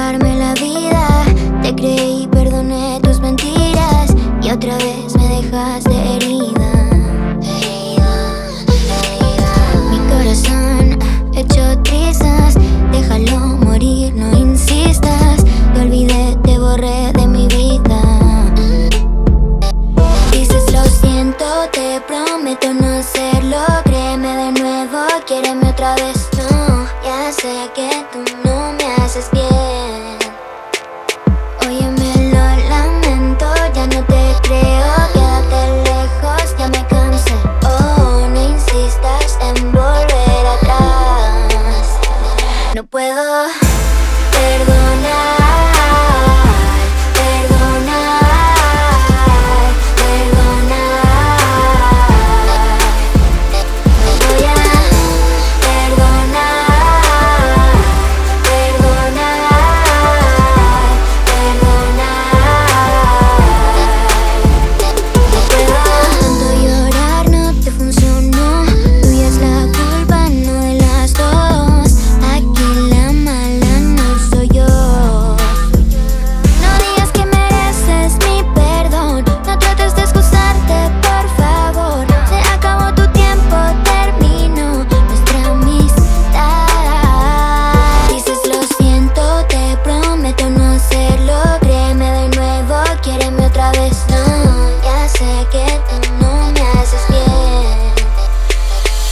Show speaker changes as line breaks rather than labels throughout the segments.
la vida. Te creí, perdoné tus mentiras y otra vez me dejaste herida. Herida, herida. Mi corazón hecho trizas, déjalo morir, no insistas. Te olvidé, te borré de mi vida. Dices lo siento, te prometo no hacerlo. Créeme de nuevo, quiéreme otra vez. No, ya sé que tú no me haces bien.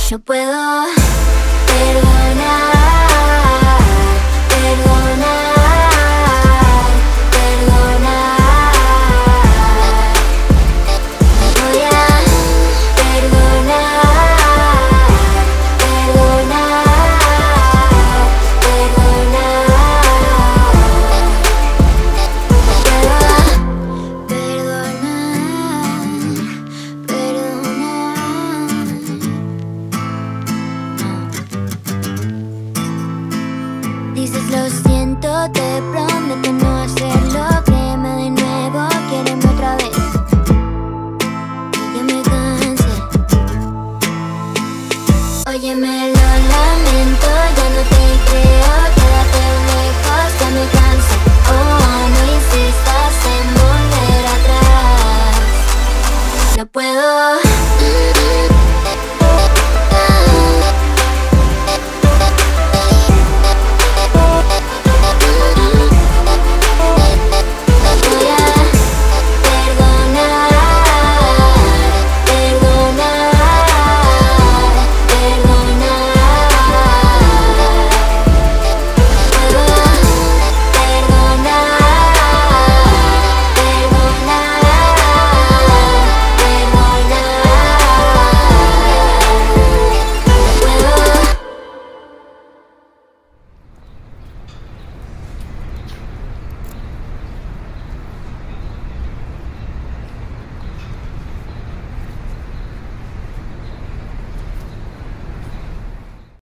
No puedo Lo siento, te prometo no hacerlo. Créeme de nuevo, quiereme otra vez. Ya me cansé. Óyeme, lo lamento, ya no te creo. Quédate lejos, ya me cansé. Oh, no insistas en volver atrás. No puedo